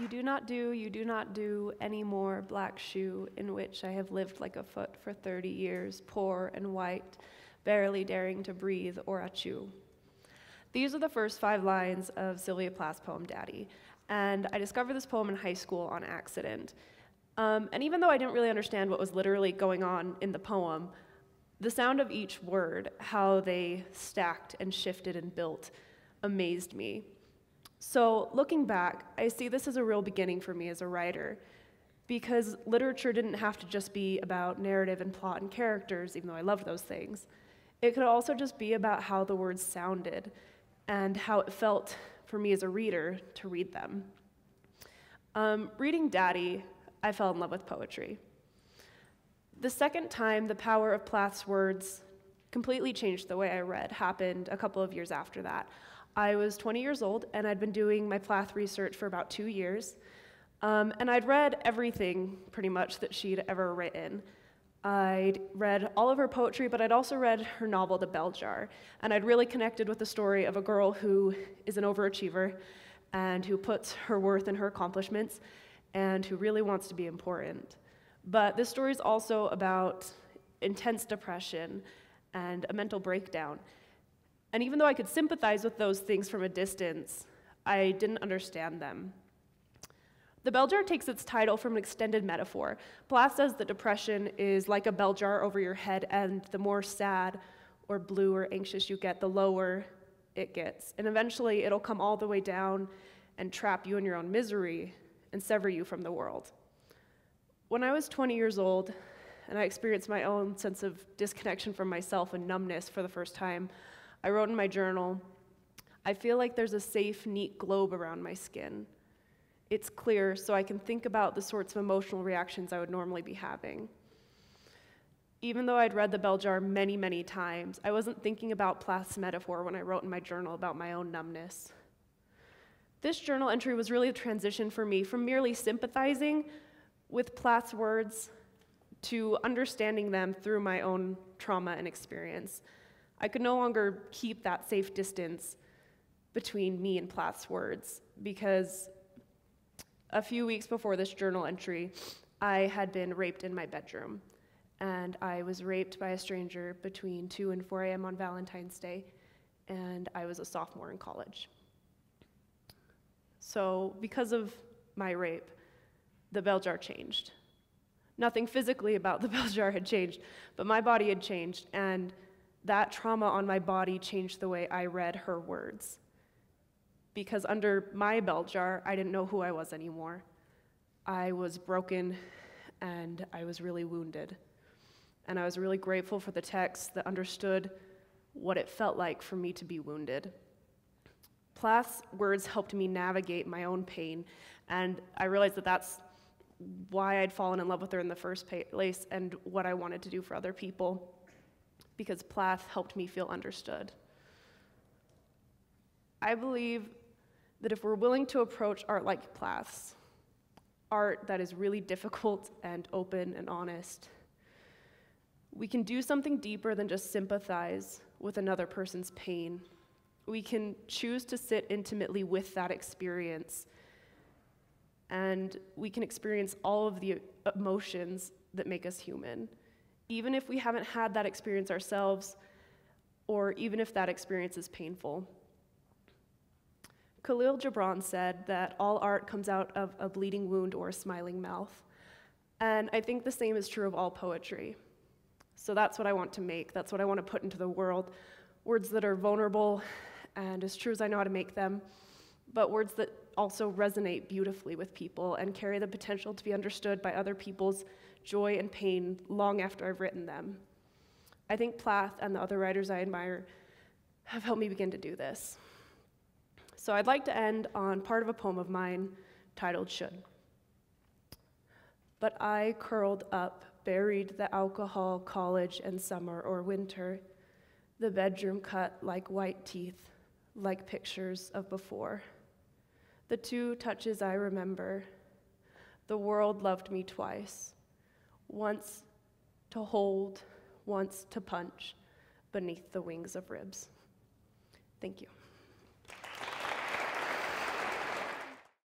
You do not do, you do not do any more black shoe in which I have lived like a foot for 30 years, poor and white, barely daring to breathe or a chew. These are the first five lines of Sylvia Plath's poem, Daddy. And I discovered this poem in high school on accident. Um, and even though I didn't really understand what was literally going on in the poem, the sound of each word, how they stacked and shifted and built, amazed me. So, looking back, I see this as a real beginning for me as a writer because literature didn't have to just be about narrative and plot and characters, even though I loved those things. It could also just be about how the words sounded and how it felt for me as a reader to read them. Um, reading Daddy, I fell in love with poetry. The second time the power of Plath's words completely changed the way I read happened a couple of years after that. I was 20 years old, and I'd been doing my Plath research for about two years. Um, and I'd read everything, pretty much, that she'd ever written. I'd read all of her poetry, but I'd also read her novel, The Bell Jar. And I'd really connected with the story of a girl who is an overachiever and who puts her worth in her accomplishments and who really wants to be important. But this story is also about intense depression and a mental breakdown. And even though I could sympathize with those things from a distance, I didn't understand them. The bell jar takes its title from an extended metaphor. Plath says that depression is like a bell jar over your head, and the more sad or blue or anxious you get, the lower it gets. And eventually, it'll come all the way down and trap you in your own misery and sever you from the world. When I was 20 years old, and I experienced my own sense of disconnection from myself and numbness for the first time, I wrote in my journal, I feel like there's a safe, neat globe around my skin. It's clear, so I can think about the sorts of emotional reactions I would normally be having. Even though I'd read the bell jar many, many times, I wasn't thinking about Plath's metaphor when I wrote in my journal about my own numbness. This journal entry was really a transition for me from merely sympathizing with Plath's words to understanding them through my own trauma and experience. I could no longer keep that safe distance between me and Plath's words because a few weeks before this journal entry, I had been raped in my bedroom. And I was raped by a stranger between 2 and 4 a.m. on Valentine's Day, and I was a sophomore in college. So, because of my rape, the bell jar changed. Nothing physically about the bell jar had changed, but my body had changed, and that trauma on my body changed the way I read her words. Because under my bell jar, I didn't know who I was anymore. I was broken and I was really wounded. And I was really grateful for the text that understood what it felt like for me to be wounded. Plath's words helped me navigate my own pain, and I realized that that's why I'd fallen in love with her in the first place and what I wanted to do for other people because Plath helped me feel understood. I believe that if we're willing to approach art like Plath's, art that is really difficult and open and honest, we can do something deeper than just sympathize with another person's pain. We can choose to sit intimately with that experience, and we can experience all of the emotions that make us human even if we haven't had that experience ourselves, or even if that experience is painful. Khalil Gibran said that all art comes out of a bleeding wound or a smiling mouth. And I think the same is true of all poetry. So that's what I want to make. That's what I want to put into the world. Words that are vulnerable and as true as I know how to make them, but words that also resonate beautifully with people and carry the potential to be understood by other people's joy and pain long after I've written them. I think Plath and the other writers I admire have helped me begin to do this. So I'd like to end on part of a poem of mine titled Should. But I curled up, buried the alcohol, college, and summer or winter, the bedroom cut like white teeth, like pictures of before. The two touches I remember. The world loved me twice once to hold, wants to punch beneath the wings of ribs. Thank you.